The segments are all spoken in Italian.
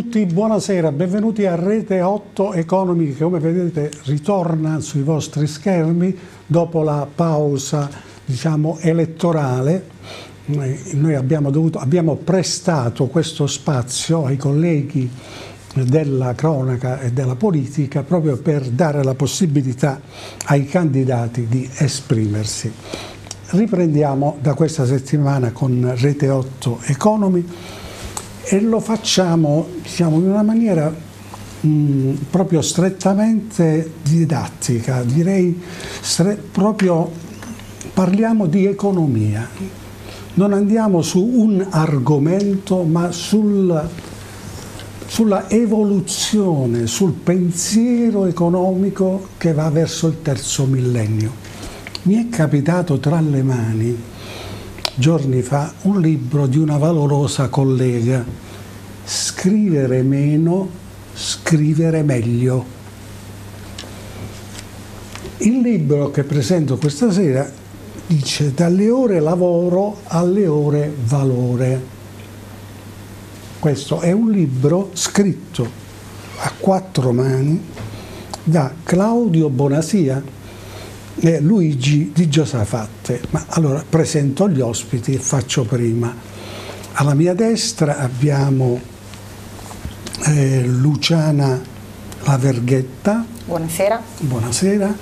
Tutti buonasera, benvenuti a Rete 8 Economy che come vedete ritorna sui vostri schermi dopo la pausa diciamo, elettorale. Noi abbiamo, dovuto, abbiamo prestato questo spazio ai colleghi della cronaca e della politica proprio per dare la possibilità ai candidati di esprimersi. Riprendiamo da questa settimana con Rete 8 Economy e lo facciamo diciamo, in una maniera mh, proprio strettamente didattica, direi proprio parliamo di economia, non andiamo su un argomento ma sul, sulla evoluzione, sul pensiero economico che va verso il terzo millennio. Mi è capitato tra le mani giorni fa un libro di una valorosa collega, Scrivere meno, scrivere meglio. Il libro che presento questa sera dice dalle ore lavoro alle ore valore. Questo è un libro scritto a quattro mani da Claudio Bonasia, e Luigi di Giosafatte. Ma allora presento gli ospiti e faccio prima. Alla mia destra abbiamo eh, Luciana Laverghetta. Buonasera. Buonasera.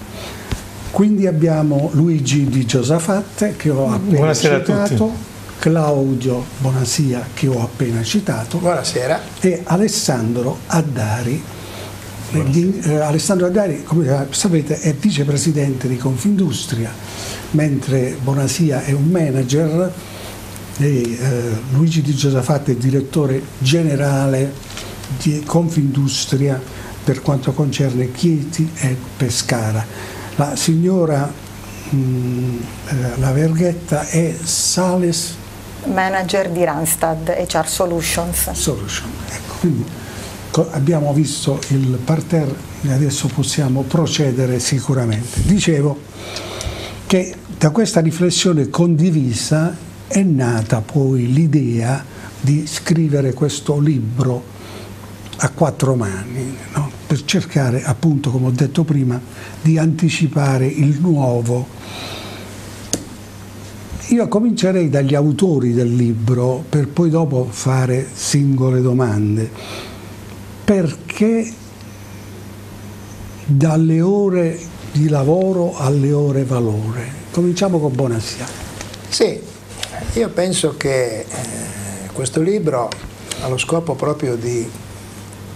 Quindi abbiamo Luigi di Giosafatte che ho appena Buonasera citato, Claudio Bonasia che ho appena citato Buonasera. e Alessandro Addari di, eh, Alessandro Addari, come sapete, è vicepresidente di Confindustria, mentre Bonasia è un manager e eh, Luigi Di Giosafatti è direttore generale di Confindustria per quanto concerne Chieti e Pescara. La signora mh, eh, La Verghetta è Sales Manager di Randstad HR Solutions. Solution. Ecco, quindi, abbiamo visto il parterre e adesso possiamo procedere sicuramente. Dicevo che da questa riflessione condivisa è nata poi l'idea di scrivere questo libro a quattro mani, no? per cercare appunto, come ho detto prima, di anticipare il nuovo. Io comincerei dagli autori del libro per poi dopo fare singole domande perché dalle ore di lavoro alle ore valore? Cominciamo con Bonasia. Sì, io penso che eh, questo libro ha lo scopo proprio di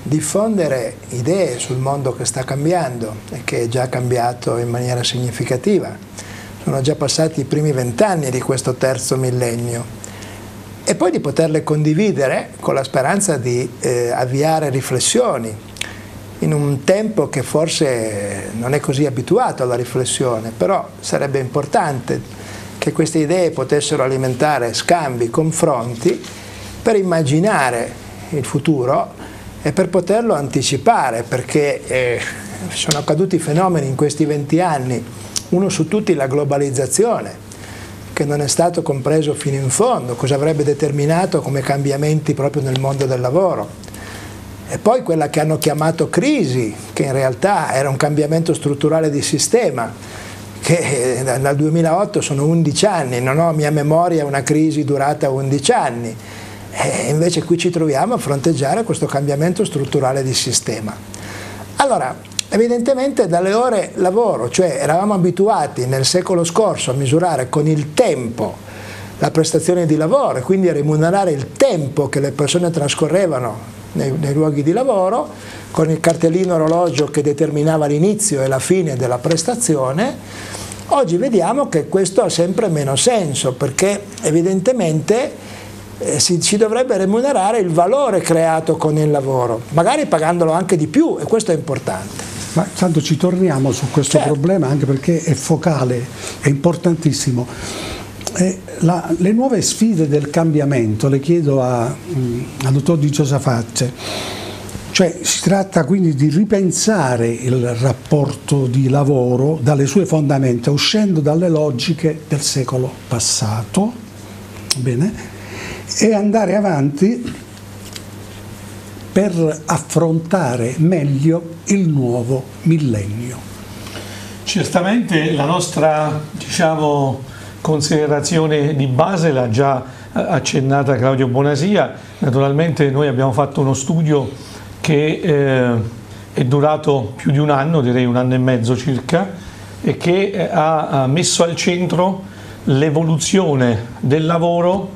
diffondere idee sul mondo che sta cambiando e che è già cambiato in maniera significativa. Sono già passati i primi vent'anni di questo terzo millennio e poi di poterle condividere con la speranza di eh, avviare riflessioni in un tempo che forse non è così abituato alla riflessione, però sarebbe importante che queste idee potessero alimentare scambi, confronti per immaginare il futuro e per poterlo anticipare, perché eh, sono accaduti fenomeni in questi 20 anni, uno su tutti la globalizzazione, che non è stato compreso fino in fondo, cosa avrebbe determinato come cambiamenti proprio nel mondo del lavoro. E poi quella che hanno chiamato crisi, che in realtà era un cambiamento strutturale di sistema, che eh, dal 2008 sono 11 anni, non ho a mia memoria una crisi durata 11 anni. E invece qui ci troviamo a fronteggiare questo cambiamento strutturale di sistema. Allora, Evidentemente dalle ore lavoro, cioè eravamo abituati nel secolo scorso a misurare con il tempo la prestazione di lavoro e quindi a remunerare il tempo che le persone trascorrevano nei, nei luoghi di lavoro, con il cartellino orologio che determinava l'inizio e la fine della prestazione, oggi vediamo che questo ha sempre meno senso perché evidentemente eh, si, si, dovrebbe remunerare il valore creato con il lavoro, magari pagandolo anche di più e questo è importante. Ma tanto ci torniamo su questo certo. problema anche perché è focale, è importantissimo. Eh, la, le nuove sfide del cambiamento, le chiedo a, mm, al dottor Di Giosafacce, cioè si tratta quindi di ripensare il rapporto di lavoro dalle sue fondamenta, uscendo dalle logiche del secolo passato, bene, e andare avanti per affrontare meglio il nuovo millennio? Certamente la nostra diciamo, considerazione di base l'ha già accennata Claudio Bonasia, naturalmente noi abbiamo fatto uno studio che eh, è durato più di un anno, direi un anno e mezzo circa, e che eh, ha messo al centro l'evoluzione del lavoro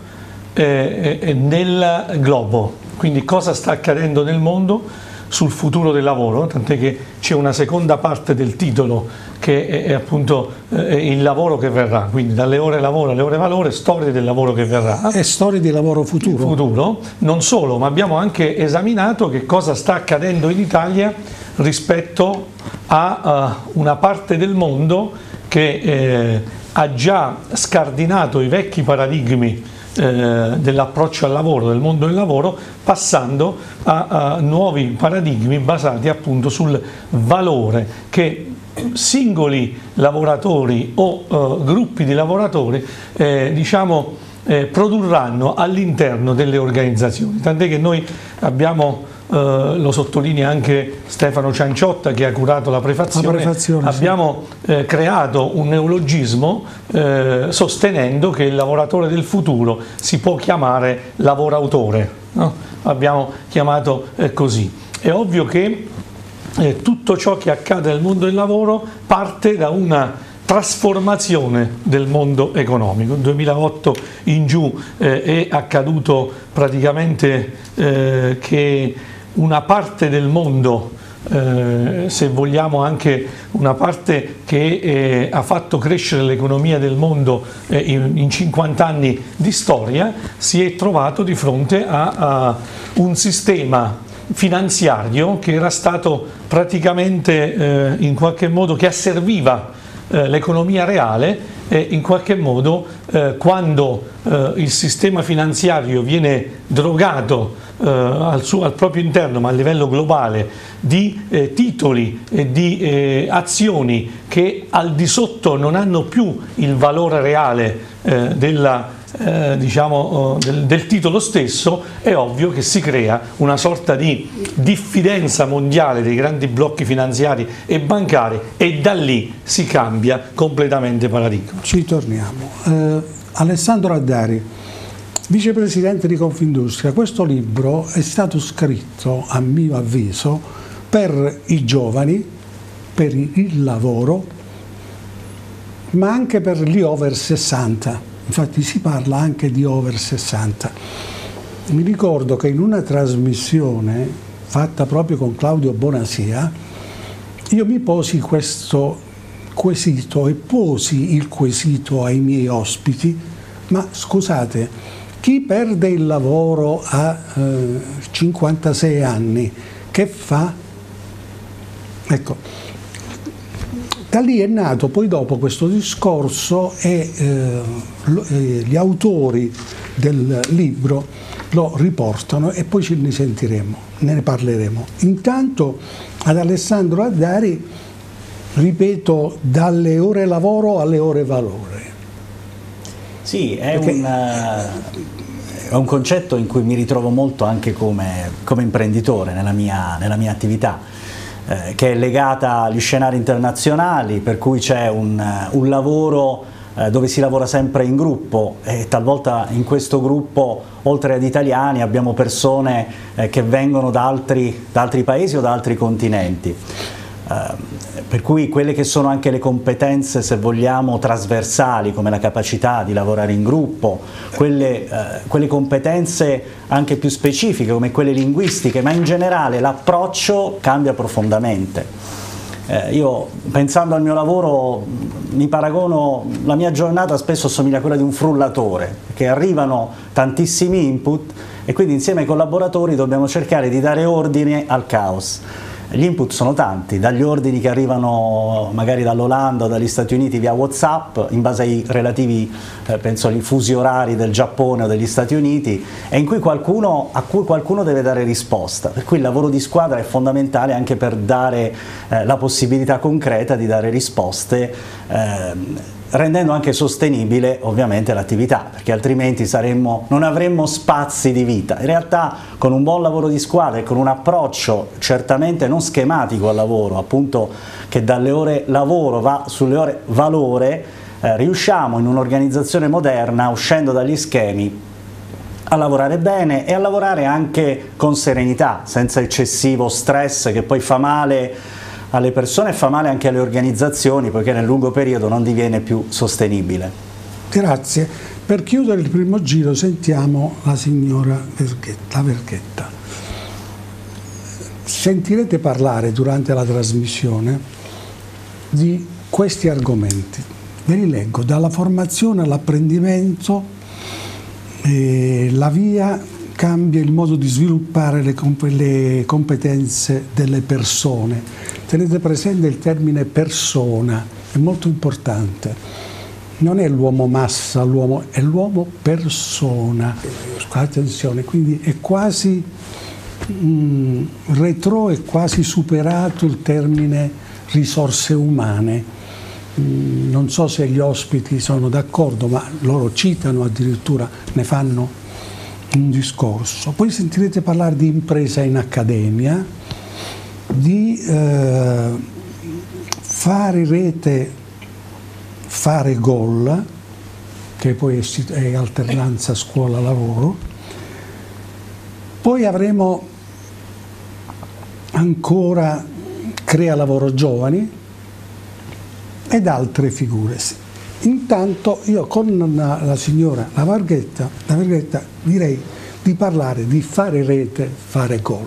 eh, nel globo, quindi cosa sta accadendo nel mondo sul futuro del lavoro, tant'è che c'è una seconda parte del titolo che è, è appunto eh, il lavoro che verrà, quindi dalle ore lavoro alle ore valore, storie del lavoro che verrà. E storie di lavoro futuro. futuro. Non solo, ma abbiamo anche esaminato che cosa sta accadendo in Italia rispetto a uh, una parte del mondo che eh, ha già scardinato i vecchi paradigmi dell'approccio al lavoro, del mondo del lavoro, passando a, a nuovi paradigmi basati appunto sul valore che singoli lavoratori o uh, gruppi di lavoratori eh, diciamo, eh, produrranno all'interno delle organizzazioni. Tant'è che noi abbiamo Uh, lo sottolinea anche Stefano Cianciotta che ha curato la prefazione, la prefazione abbiamo sì. eh, creato un neologismo eh, sostenendo che il lavoratore del futuro si può chiamare lavorautore, no? abbiamo chiamato eh, così. È ovvio che eh, tutto ciò che accade nel mondo del lavoro parte da una trasformazione del mondo economico. Nel 2008 in giù eh, è accaduto praticamente eh, che una parte del mondo eh, se vogliamo anche una parte che eh, ha fatto crescere l'economia del mondo eh, in, in, 50 anni di storia, si è trovato di fronte a, a un sistema finanziario che era stato praticamente eh, in qualche modo che asserviva eh, l'economia reale e in qualche modo eh, quando il sistema finanziario viene drogato eh, al, suo, al, proprio interno ma a livello globale di eh, titoli e di azioni che al di sotto non hanno più il valore reale della eh, diciamo, oh, del, del, titolo stesso, è ovvio che si crea una sorta di diffidenza mondiale dei grandi blocchi finanziari e bancari e da lì si cambia completamente paradigma. Ci torniamo. Eh, Alessandro Addari, vicepresidente di Confindustria, questo libro è stato scritto, a mio avviso, per i giovani, per il lavoro, ma anche per gli over 60 infatti si parla anche di over 60. Mi ricordo che in una trasmissione fatta proprio con Claudio Bonasia, io mi posi questo quesito e posi il quesito ai miei ospiti, ma scusate, chi perde il lavoro a eh, 56 anni, che fa? Ecco, da lì è nato poi dopo questo discorso e eh, eh, gli autori del libro lo riportano e poi ce ne sentiremo, ne parleremo. Intanto ad Alessandro Addari, ripeto, dalle ore lavoro alle ore valore. Sì, è, Perché... un, è un concetto in cui mi ritrovo molto anche come, come imprenditore nella mia, nella mia attività eh, che è legata agli scenari internazionali, per cui c'è un, eh, un, lavoro eh, dove si lavora sempre in gruppo e talvolta in questo gruppo, oltre ad italiani, abbiamo persone eh, che vengono da altri, da altri paesi o da altri continenti. Per cui quelle che sono anche le competenze, se vogliamo, trasversali, come la capacità di lavorare in gruppo, quelle, uh, quelle competenze anche più specifiche, come quelle linguistiche, ma in generale l'approccio cambia profondamente. Uh, io pensando al mio lavoro mi paragono, la mia giornata spesso assomiglia a quella di un frullatore, che arrivano tantissimi input e quindi insieme ai collaboratori dobbiamo cercare di dare ordine al caos. Gli input sono tanti, dagli ordini che arrivano magari dall'Olanda o dagli Stati Uniti via Whatsapp, in base ai relativi, eh, penso, agli fusi orari del Giappone o degli Stati Uniti, e cui qualcuno, a cui qualcuno deve dare risposta. Per cui il lavoro di squadra è fondamentale anche per dare eh, la possibilità concreta di dare risposte. Eh, rendendo anche sostenibile ovviamente l'attività, perché altrimenti saremmo, non avremmo spazi di vita. In realtà con un buon lavoro di squadra e con un approccio certamente non schematico al lavoro, appunto che dalle ore lavoro va sulle ore valore, eh, riusciamo in un'organizzazione moderna, uscendo dagli schemi, a lavorare bene e a lavorare anche con serenità, senza eccessivo stress che poi fa male alle persone e fa male anche alle organizzazioni poiché nel lungo periodo non diviene più sostenibile. Grazie. Per chiudere il primo giro sentiamo la signora Verghetta. Verghetta. Sentirete parlare durante la trasmissione di questi argomenti. Ve li leggo, dalla formazione all'apprendimento, eh, la via cambia il modo di sviluppare le, competenze delle persone Tenete presente il termine persona, è molto importante. Non è l'uomo massa, l'uomo, è l'uomo persona. Attenzione, quindi è quasi mm, retro, è quasi superato il termine risorse umane. Mm, non so se gli ospiti sono d'accordo, ma loro citano addirittura, ne fanno un discorso. Poi sentirete parlare di impresa in accademia, di eh, fare rete, fare gol, che poi è alternanza scuola-lavoro, poi avremo ancora Crea Lavoro Giovani ed altre figure. Intanto io con la signora La Varghetta, la Varghetta direi di parlare di fare rete, fare gol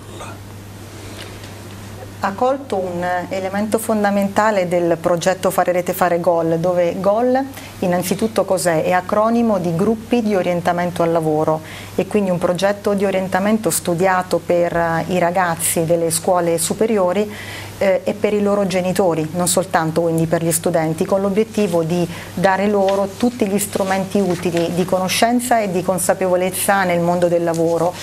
ha colto un elemento fondamentale del progetto Fare Rete Fare Gol, dove GOL innanzitutto cos'è? È acronimo di gruppi di orientamento al lavoro e quindi un progetto di orientamento studiato per eh, i ragazzi delle scuole superiori eh, e per i loro genitori, non soltanto quindi per gli studenti, con l'obiettivo di dare loro tutti gli strumenti utili di conoscenza e di consapevolezza nel mondo del lavoro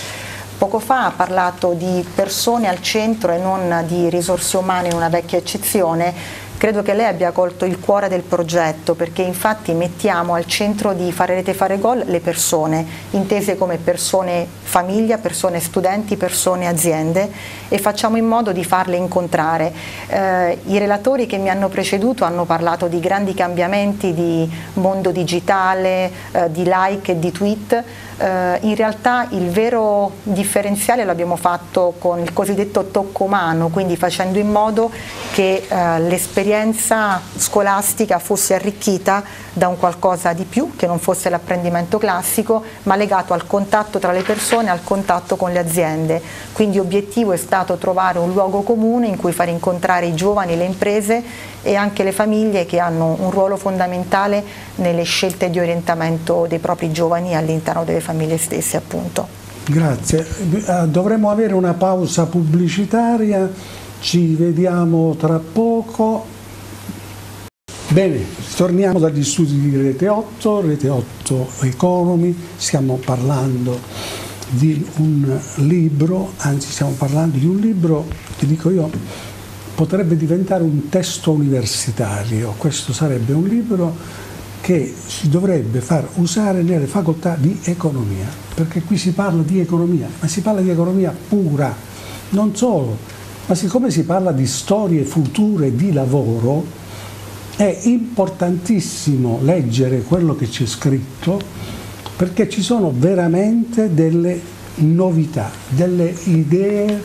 Poco fa ha parlato di persone al centro e non di risorse umane in una vecchia eccezione Credo che lei abbia colto il cuore del progetto perché infatti mettiamo al centro di Fare Rete Fare Gol le persone, intese come persone famiglia, persone studenti, persone aziende e facciamo in modo di farle incontrare. Eh, I relatori che mi hanno preceduto hanno parlato di grandi cambiamenti di mondo digitale, eh, di like e di tweet, eh, in realtà il vero differenziale l'abbiamo fatto con il cosiddetto tocco umano, quindi facendo in modo che eh, l'esperienza scolastica fosse arricchita da un qualcosa di più, che non fosse l'apprendimento classico, ma legato al contatto tra le persone, al contatto con le aziende. Quindi obiettivo è stato trovare un luogo comune in cui far incontrare i giovani, le imprese e anche le famiglie che hanno un ruolo fondamentale nelle scelte di orientamento dei propri giovani all'interno delle famiglie stesse appunto. Grazie, eh, dovremmo avere una pausa pubblicitaria, ci vediamo tra poco. Bene, torniamo dagli studi di Rete 8, Rete 8 Economy, stiamo parlando di un libro, anzi stiamo parlando di un libro, ti dico io, potrebbe diventare un testo universitario. Questo sarebbe un libro che si dovrebbe far usare nelle facoltà di economia, perché qui si parla di economia, ma si parla di economia pura, non solo, ma siccome si parla di storie future di lavoro, è importantissimo leggere quello che c'è scritto perché ci sono veramente delle novità, delle idee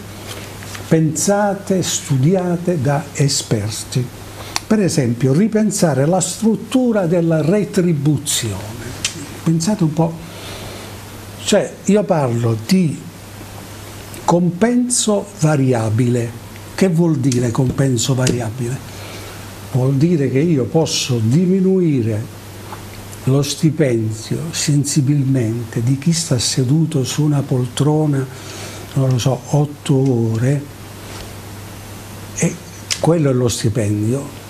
pensate, studiate da esperti. Per esempio, ripensare la struttura della retribuzione. Pensate un po', cioè io parlo di compenso variabile. Che vuol dire compenso variabile? Vuol dire che io posso diminuire lo stipendio sensibilmente di chi sta seduto su una poltrona, non lo so, otto ore e quello è lo stipendio,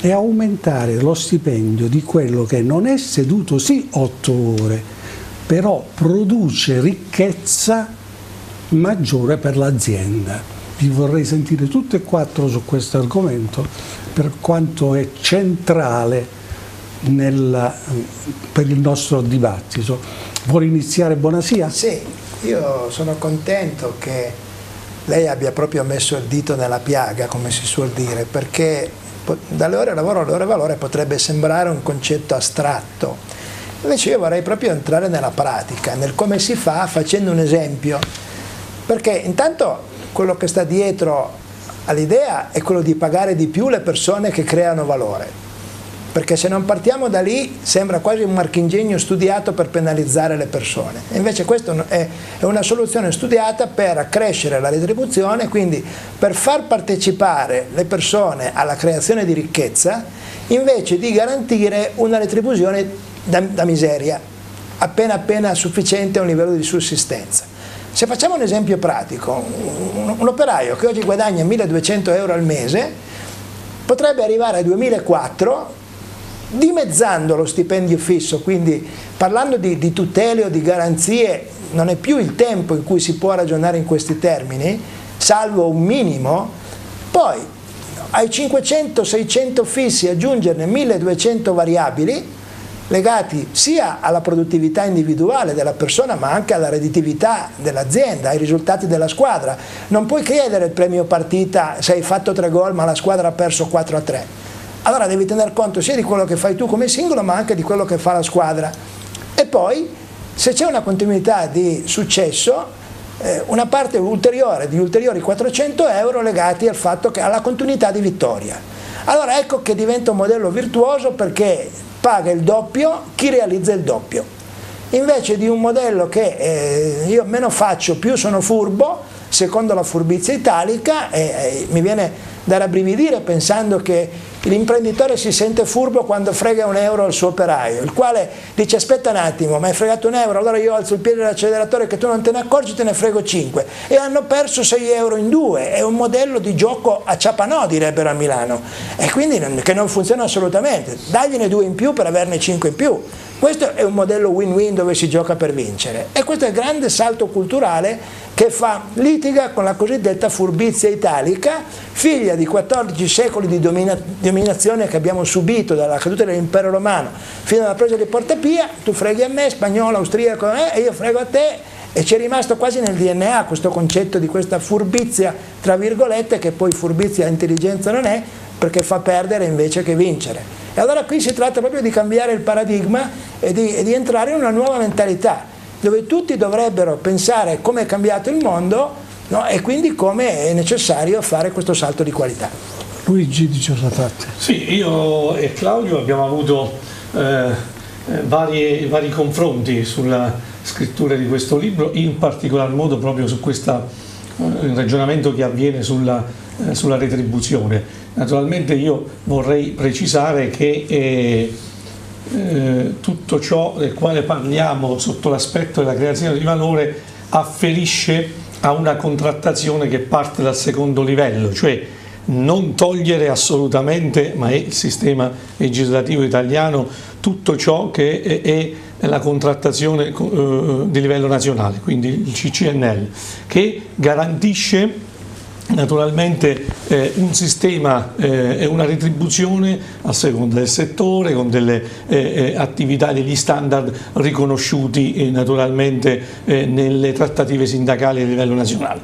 e aumentare lo stipendio di quello che non è seduto sì otto ore, però produce ricchezza maggiore per l'azienda. Vi vorrei sentire tutte e quattro su questo argomento per quanto è centrale nel, per il nostro dibattito. Vuole iniziare Bonasia? Sì, io sono contento che lei abbia proprio messo il dito nella piaga, come si suol dire, perché dalle ore lavoro alle ore valore potrebbe sembrare un concetto astratto. Invece io vorrei proprio entrare nella pratica, nel come si fa facendo un esempio, perché intanto quello che sta dietro all'idea è quello di pagare di più le persone che creano valore perché se non partiamo da lì sembra quasi un marchingegno studiato per penalizzare le persone. Invece questa è una soluzione studiata per accrescere la retribuzione, quindi per far partecipare le persone alla creazione di ricchezza, invece di garantire una retribuzione da, da miseria, appena appena sufficiente a un livello di sussistenza. Se facciamo un esempio pratico, un, operaio che oggi guadagna 1200 euro al mese potrebbe arrivare a 2004 dimezzando lo stipendio fisso, quindi parlando di, di tutele o di garanzie, non è più il tempo in cui si può ragionare in questi termini, salvo un minimo, poi ai 500-600 fissi aggiungerne 1200 variabili legati sia alla produttività individuale della persona ma anche alla redditività dell'azienda, ai risultati della squadra. Non puoi chiedere il premio partita se hai fatto tre gol ma la squadra ha perso 4 a 3 allora devi tener conto sia di quello che fai tu come singolo ma anche di quello che fa la squadra. E poi se c'è una continuità di successo, eh, una parte ulteriore di ulteriori 400 euro legati al fatto che alla continuità di vittoria. Allora ecco che diventa un modello virtuoso perché paga il doppio chi realizza il doppio. Invece di un modello che eh, io meno faccio più sono furbo, secondo la furbizia italica, eh, mi viene da rabbrividire pensando che l'imprenditore si sente furbo quando frega un euro al suo operaio, il quale dice aspetta un attimo, ma hai fregato un euro, allora io alzo il piede dell'acceleratore che tu non te ne accorgi, te ne frego 5 e hanno perso 6 euro in due, è un modello di gioco a ciapanò direbbero a Milano. E quindi che non funziona assolutamente, dagliene due in più per averne 5 in più. Questo è un modello win-win dove si gioca per vincere. E questo è il grande salto culturale che fa litiga con la cosiddetta furbizia italica, figlia di 14 secoli di domina dominazione che abbiamo subito dalla caduta dell'impero romano fino alla presa di Porta Pia, tu freghi a me, spagnolo, austriaco eh, e io frego a te. E ci è rimasto quasi nel DNA questo concetto di questa furbizia, tra virgolette, che poi furbizia intelligenza non è, perché fa perdere invece che vincere. E allora qui si tratta proprio di cambiare il paradigma e di, e di entrare in una nuova mentalità, dove tutti dovrebbero pensare come è cambiato il mondo no? e quindi come è necessario fare questo salto di qualità. Luigi di Giosafatti. Sì, io e Claudio abbiamo avuto eh, eh vari, vari confronti sulla scrittura di questo libro, in particolar modo proprio su questo eh, ragionamento che avviene sulla, sulla retribuzione. Naturalmente io vorrei precisare che eh, eh, tutto ciò del quale parliamo sotto l'aspetto della creazione di valore afferisce a una contrattazione che parte dal secondo livello, cioè non togliere assolutamente, ma è il sistema legislativo italiano, tutto ciò che è, la contrattazione eh, di livello nazionale, quindi il CCNL, che garantisce naturalmente eh, un sistema eh, e una retribuzione a seconda del settore con delle eh, eh attività, degli standard riconosciuti eh, naturalmente eh, nelle trattative sindacali a livello nazionale.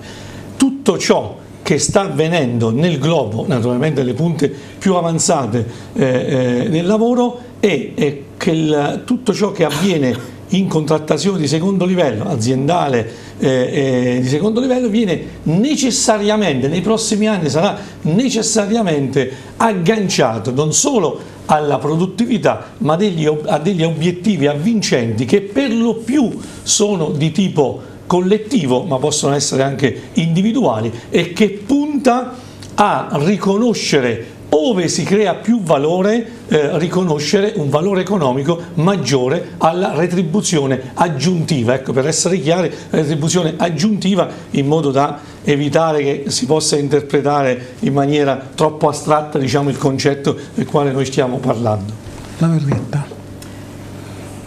Tutto ciò che sta avvenendo nel globo, naturalmente le punte più avanzate del lavoro, è, è che il, tutto ciò che avviene in contrattazione di secondo livello, aziendale eh, eh, di secondo livello, viene necessariamente, nei prossimi anni sarà necessariamente agganciato non solo alla produttività ma degli, a degli obiettivi avvincenti che per lo più sono di tipo collettivo ma possono essere anche individuali e che punta a riconoscere ove si crea più valore, eh, riconoscere un valore economico maggiore alla retribuzione aggiuntiva, ecco per essere chiari, retribuzione aggiuntiva in modo da evitare che si possa interpretare in maniera troppo astratta diciamo, il concetto del quale noi stiamo parlando. La Verretta.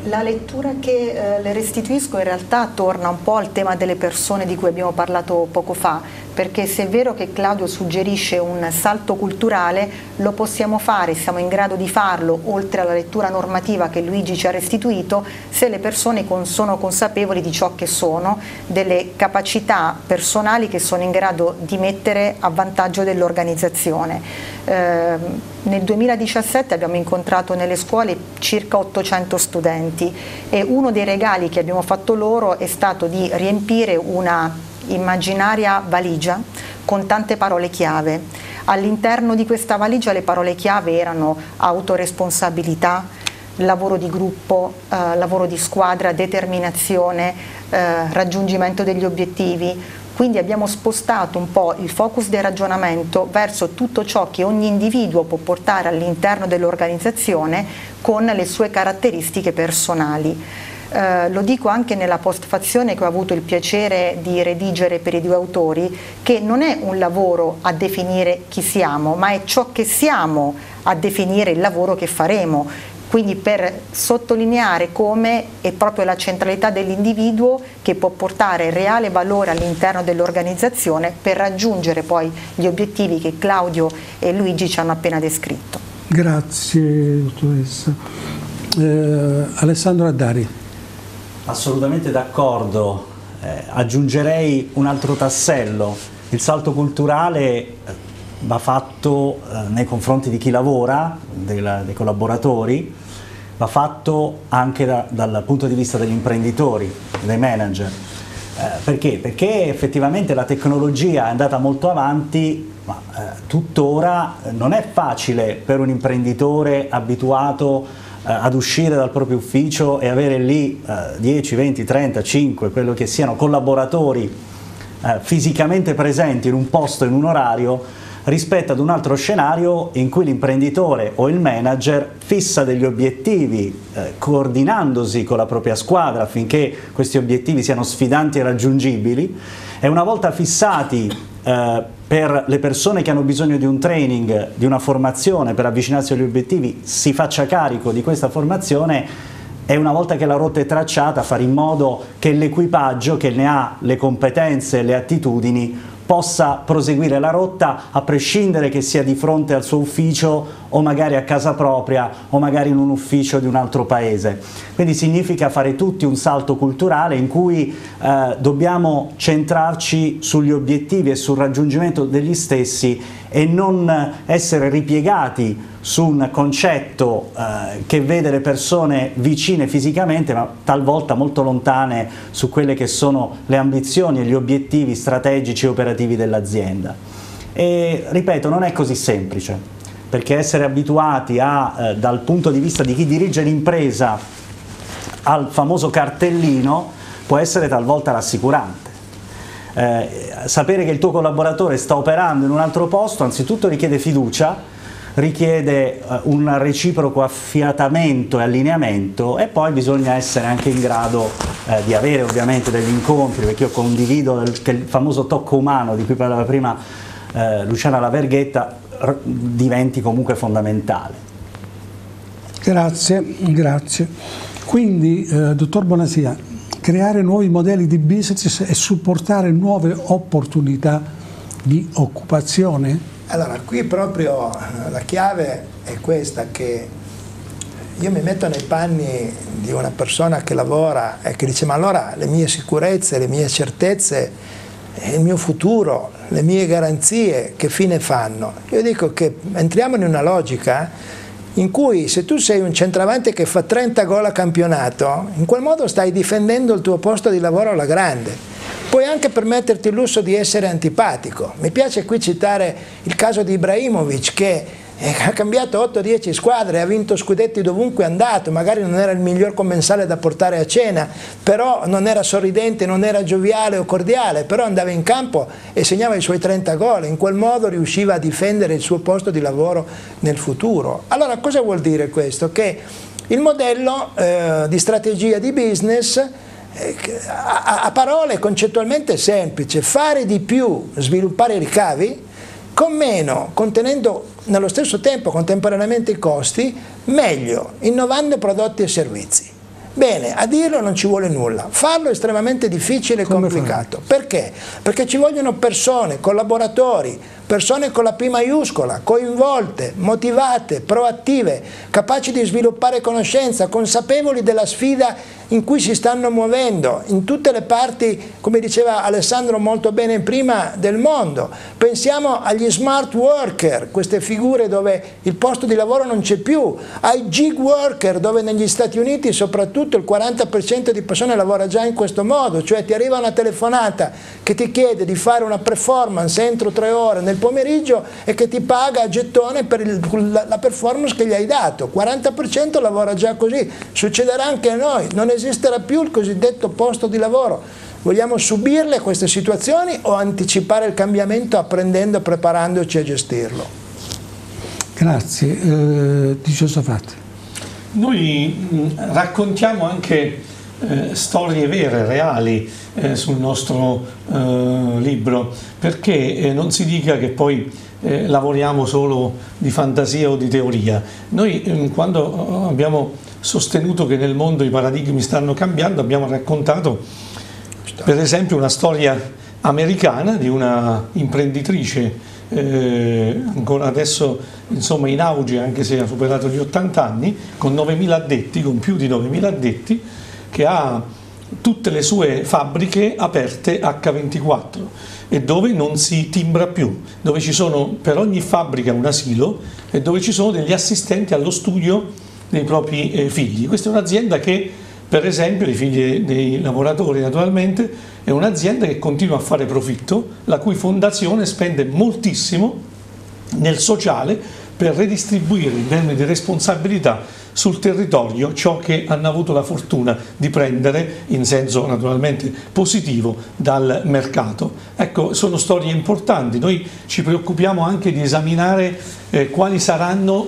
La lettura che eh, le restituisco in realtà torna un po' al tema delle persone di cui abbiamo parlato poco fa, perché se è vero che Claudio suggerisce un salto culturale, lo possiamo fare, siamo in grado di farlo, oltre alla lettura normativa che Luigi ci ha restituito, se le persone sono consapevoli di ciò che sono, delle capacità personali che sono in grado di mettere a vantaggio dell'organizzazione. Eh, nel 2017 abbiamo incontrato nelle scuole circa 800 studenti e uno dei regali che abbiamo fatto loro è stato di riempire una immaginaria valigia con tante parole chiave. All'interno di questa valigia le parole chiave erano autoresponsabilità, lavoro di gruppo, eh, lavoro di squadra, determinazione, eh, raggiungimento degli obiettivi. Quindi abbiamo spostato un po' il focus del ragionamento verso tutto ciò che ogni individuo può portare all'interno dell'organizzazione con le sue caratteristiche personali. Eh, lo dico anche nella postfazione che ho avuto il piacere di redigere per i due autori, che non è un lavoro a definire chi siamo, ma è ciò che siamo a definire il lavoro che faremo. Quindi per sottolineare come è proprio la centralità dell'individuo che può portare reale valore all'interno dell'organizzazione per raggiungere poi gli obiettivi che Claudio e Luigi ci hanno appena descritto. Grazie dottoressa. Eh, Alessandro Addari. Assolutamente d'accordo, eh, aggiungerei un altro tassello, il salto culturale eh, va fatto eh, nei confronti di chi lavora, dei, dei collaboratori, va fatto anche da, dal punto di vista degli imprenditori, dei manager. Eh, perché? Perché effettivamente la tecnologia è andata molto avanti, ma eh, tuttora non è facile per un imprenditore abituato ad uscire dal proprio ufficio e avere lì eh, 10, 20, 30, 5, quello che siano collaboratori eh, fisicamente presenti in un posto, in un orario, rispetto ad un altro scenario in cui l'imprenditore o il manager fissa degli obiettivi eh, coordinandosi con la propria squadra affinché questi obiettivi siano sfidanti e raggiungibili e una volta fissati eh, per le persone che hanno bisogno di un training, di una formazione per avvicinarsi agli obiettivi, si faccia carico di questa formazione e una volta che la rotta è tracciata fare in modo che l'equipaggio che ne ha le competenze e le attitudini possa proseguire la rotta a prescindere che sia di fronte al suo ufficio o magari a casa propria o magari in un ufficio di un altro paese. Quindi significa fare tutti un salto culturale in cui eh, dobbiamo centrarci sugli obiettivi e sul raggiungimento degli stessi e non essere ripiegati su un concetto eh, che vede le persone vicine fisicamente ma talvolta molto lontane su quelle che sono le ambizioni e gli obiettivi strategici e operativi dell'azienda. E ripeto, non è così semplice, perché essere abituati a, eh, dal punto di vista di chi dirige l'impresa al famoso cartellino può essere talvolta rassicurante. Eh, sapere che il tuo collaboratore sta operando in un altro posto anzitutto richiede fiducia, richiede eh, un reciproco affiatamento e allineamento e poi bisogna essere anche in grado eh, di avere ovviamente degli incontri, perché io condivido il, il famoso tocco umano di cui parlava prima eh, Luciana Laverghetta diventi comunque fondamentale. Grazie, grazie. Quindi, eh, dottor Bonasia, creare nuovi modelli di business e supportare nuove opportunità di occupazione? Allora, qui proprio eh, la chiave è questa che io mi metto nei panni di una persona che lavora e che dice ma allora le mie sicurezze, le mie certezze, il mio futuro, le mie garanzie che fine fanno? Io dico che entriamo in una logica in cui se tu sei un centravanti che fa 30 gol a campionato, in quel modo stai difendendo il tuo posto di lavoro alla grande. Puoi anche permetterti il lusso di essere antipatico. Mi piace qui citare il caso di Ibrahimovic che ha cambiato 8-10 squadre, ha vinto scudetti dovunque è andato, magari non era il miglior commensale da portare a cena, però non era sorridente, non era gioviale o cordiale, però andava in campo e segnava i suoi 30 gol, in quel modo riusciva a difendere il suo posto di lavoro nel futuro. Allora cosa vuol dire questo? Che il modello eh, di strategia di business eh, a, a parole concettualmente semplice, fare di più, sviluppare i ricavi, con meno, contenendo nello stesso tempo contemporaneamente i costi, meglio, innovando prodotti e servizi. Bene, a dirlo non ci vuole nulla, farlo è estremamente difficile e complicato. Perché? Perché ci vogliono persone, collaboratori, persone con la P maiuscola, coinvolte, motivate, proattive, capaci di sviluppare conoscenza, consapevoli della sfida in cui si stanno muovendo, in tutte le parti, come diceva Alessandro molto bene prima, del mondo. Pensiamo agli smart worker, queste figure dove il posto di lavoro non c'è più, ai gig worker, dove negli Stati Uniti soprattutto il 40% di persone lavora già in questo modo, cioè ti arriva una telefonata che ti chiede di fare una performance entro tre ore nel pomeriggio e che ti paga a gettone per il, la, la, performance che gli hai dato. 40% lavora già così, succederà anche a noi, non esisterà più il cosiddetto posto di lavoro. Vogliamo subirle queste situazioni o anticipare il cambiamento apprendendo e preparandoci a gestirlo? Grazie. Eh, di Giosafatti. Noi raccontiamo anche eh, storie vere, reali eh, sul nostro eh, libro, perché eh, non si dica che poi eh, lavoriamo solo di fantasia o di teoria. Noi ehm, quando eh, abbiamo sostenuto che nel mondo i paradigmi stanno cambiando, abbiamo raccontato per esempio una storia americana di una imprenditrice eh, ancora adesso insomma in auge anche se ha superato gli 80 anni con 9.000 addetti, con più di 9.000 addetti che ha tutte le sue fabbriche aperte H24 e dove non si timbra più, dove ci sono per ogni fabbrica un asilo e dove ci sono degli assistenti allo studio dei propri eh, figli. Questa è un'azienda che per esempio, i figli dei lavoratori naturalmente, è un'azienda che continua a fare profitto, la cui fondazione spende moltissimo nel sociale per redistribuire in termini di responsabilità sul territorio ciò che hanno avuto la fortuna di prendere in senso naturalmente positivo dal mercato. Ecco, sono storie importanti, noi ci preoccupiamo anche di esaminare eh, quali saranno,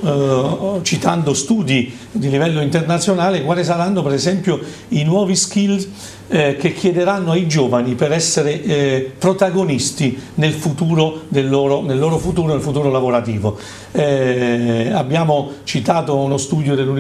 eh, citando studi di livello internazionale, quali saranno per esempio i nuovi skills eh, che chiederanno ai giovani per essere eh, protagonisti nel futuro loro, nel loro futuro, nel futuro lavorativo. Eh, abbiamo citato uno studio dell'Università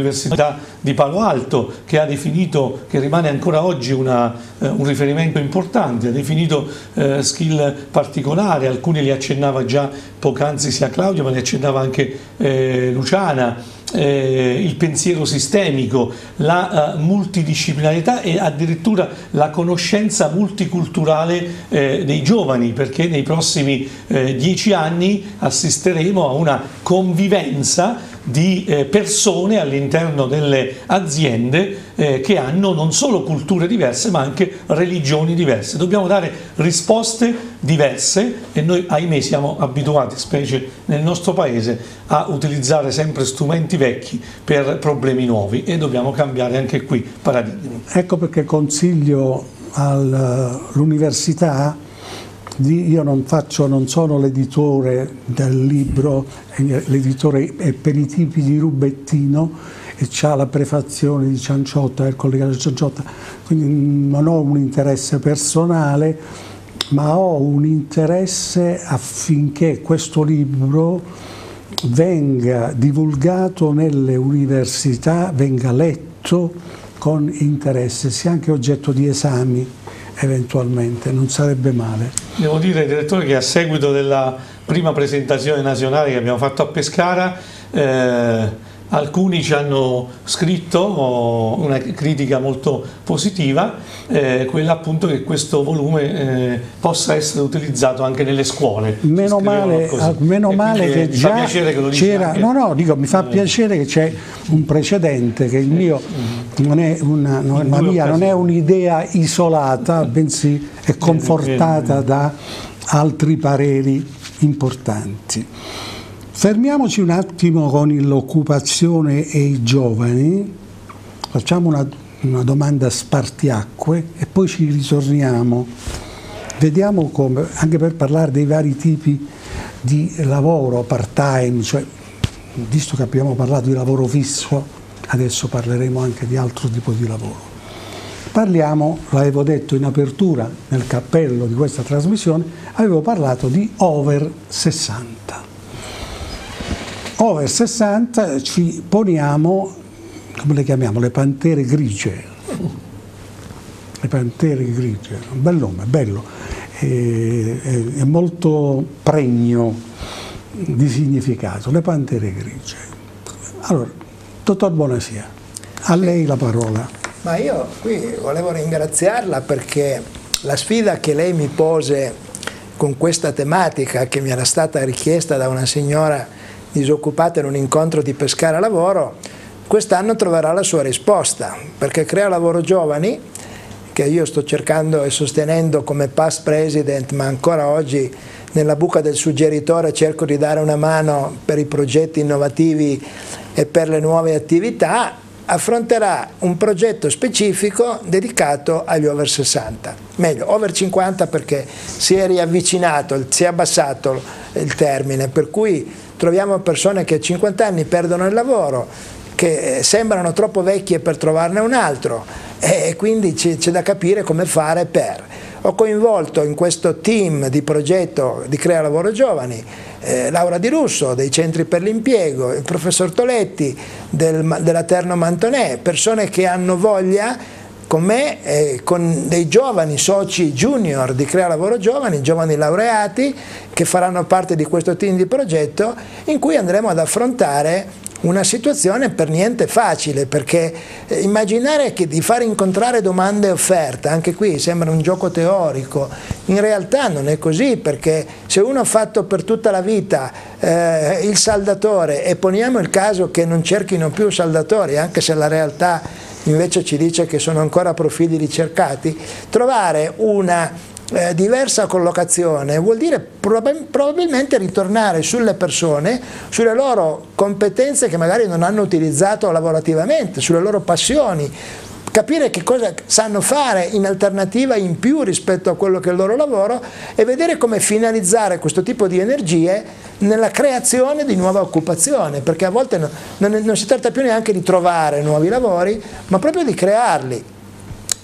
di Palo Alto che ha definito, che rimane ancora oggi una, eh, un riferimento importante, ha definito eh, skill particolari, alcuni li accennava già poc'anzi sia Claudio ma li accennava anche eh, Luciana, eh, il pensiero sistemico, la uh, multidisciplinarità e addirittura la conoscenza multiculturale eh, dei giovani, perché nei prossimi eh, dieci anni assisteremo a una convivenza di eh, persone all'interno delle aziende eh, che hanno non solo culture diverse ma anche religioni diverse. Dobbiamo dare risposte diverse e noi ahimè siamo abituati, specie nel nostro paese, a utilizzare sempre strumenti vecchi per problemi nuovi e dobbiamo cambiare anche qui paradigmi. Ecco perché consiglio all'università io non, faccio, non sono l'editore del libro, l'editore è per i tipi di Rubettino e c'ha la prefazione di Cianciotta, del collegato Cianciotta, quindi non ho un interesse personale, ma ho un interesse affinché questo libro venga divulgato nelle università, venga letto con interesse, sia anche oggetto di esami eventualmente, non sarebbe male. Devo dire, direttore, che a seguito della prima presentazione nazionale che abbiamo fatto a Pescara, eh, alcuni ci hanno scritto una critica molto positiva, eh, quella appunto che questo volume eh, possa essere utilizzato anche nelle scuole. Meno male, meno male che già c'era, no no, dico, mi fa eh. piacere che c'è un precedente, che il mio non è una, non, la mia non è un'idea isolata, bensì è confortata da altri pareri importanti. Fermiamoci un attimo con l'occupazione e i giovani, facciamo una, una domanda spartiacque e poi ci ritorniamo. Vediamo come, anche per parlare dei vari tipi di lavoro part-time, cioè, visto che abbiamo parlato di lavoro fisso, adesso parleremo anche di altro tipo di lavoro. Parliamo, l'avevo detto in apertura nel cappello di questa trasmissione, avevo parlato di over 60 over 60 ci poniamo, come le chiamiamo, le pantere grigie, Le Pantere Grigie, un bel nome, bello, è, è, è molto pregno di significato, Le Pantere Grigie. Allora, dottor Bonasia, a lei la parola. Ma io qui volevo ringraziarla perché la sfida che lei mi pose con questa tematica che mi era stata richiesta da una signora disoccupata in un incontro di Pescara Lavoro, quest'anno troverà la sua risposta, perché Crea Lavoro Giovani, che io sto cercando e sostenendo come past president, ma ancora oggi nella buca del suggeritore cerco di dare una mano per i progetti innovativi e per le nuove attività, affronterà un progetto specifico dedicato agli over 60, meglio over 50 perché si è riavvicinato, si è abbassato il termine, per cui troviamo persone che a 50 anni perdono il lavoro, che eh, sembrano troppo vecchie per trovarne un altro e quindi c'è da capire come fare per. Ho coinvolto in questo team di progetto di Crea Lavoro Giovani eh, Laura Di Russo dei centri per l'impiego, il professor Toletti del, della Terno Mantonè, persone che hanno voglia con me, eh, con dei giovani soci junior di Crea Lavoro Giovani, giovani laureati che faranno parte di questo team di progetto in cui andremo ad affrontare una situazione per niente facile perché eh, immaginare di far incontrare domande e offerte, anche qui sembra un gioco teorico, in realtà non è così perché se uno ha fatto per tutta la vita eh, il saldatore e poniamo il caso che non cerchino più saldatori anche se la realtà invece ci dice che sono ancora profili ricercati, trovare una eh, diversa collocazione vuol dire prob probabilmente ritornare sulle persone, sulle loro competenze che magari non hanno utilizzato lavorativamente, sulle loro passioni, capire che cosa sanno fare in alternativa in più rispetto a quello che è il loro lavoro e vedere come finalizzare questo tipo di energie nella creazione di nuova occupazione, perché a volte non, non, si tratta più neanche di trovare nuovi lavori, ma proprio di crearli.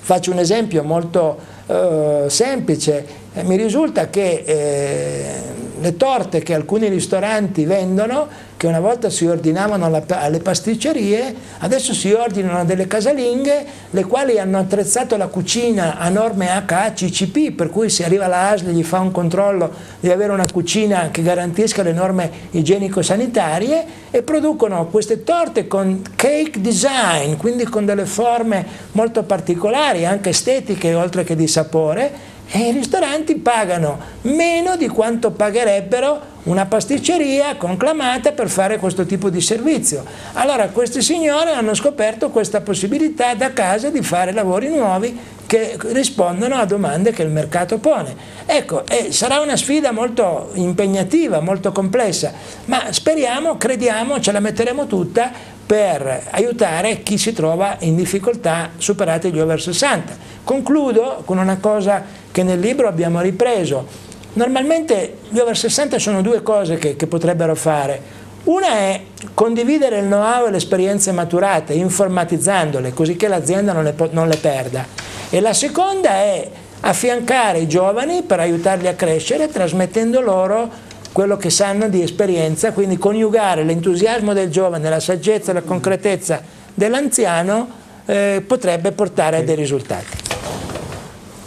Faccio un esempio molto eh, semplice. Mi risulta che eh, le torte che alcuni ristoranti vendono, che una volta si ordinavano alle pasticcerie, adesso si ordinano delle casalinghe, le quali hanno attrezzato la cucina a norme HACCP, per cui se arriva la ASL gli fa un controllo di avere una cucina che garantisca le norme igienico-sanitarie e producono queste torte con cake design, quindi con delle forme molto particolari, anche estetiche oltre che di sapore, e i ristoranti pagano meno di quanto pagherebbero una pasticceria conclamata per fare questo tipo di servizio. Allora queste signore hanno scoperto questa possibilità da casa di fare lavori nuovi che rispondono a domande che il mercato pone. Ecco, eh, sarà una sfida molto impegnativa, molto complessa, ma speriamo, crediamo, ce la metteremo tutta per aiutare chi si trova in difficoltà superati gli over 60. Concludo con una cosa che nel libro abbiamo ripreso. Normalmente gli over 60 sono due cose che, che potrebbero fare. Una è condividere il know-how e le esperienze maturate, informatizzandole, così che l'azienda non, non le perda. E la seconda è affiancare i giovani per aiutarli a crescere, trasmettendo loro quello che sanno di esperienza, quindi coniugare l'entusiasmo del giovane, la saggezza la concretezza dell'anziano eh, potrebbe portare a dei risultati.